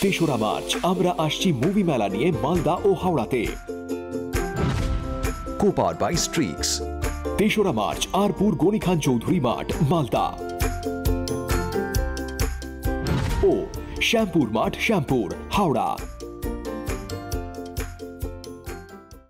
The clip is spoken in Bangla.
তেসরা মার্চ আমরা আসছি মুভি মেলা নিয়ে মালদা ও হাওড়াতে। কোপার বাই স্ট্রিক্স তেসরা মার্চ আরপুর গনি খান চৌধুরী মাঠ মালদা। ও শ্যামপুর মাঠ শ্যামপুর হাওড়া।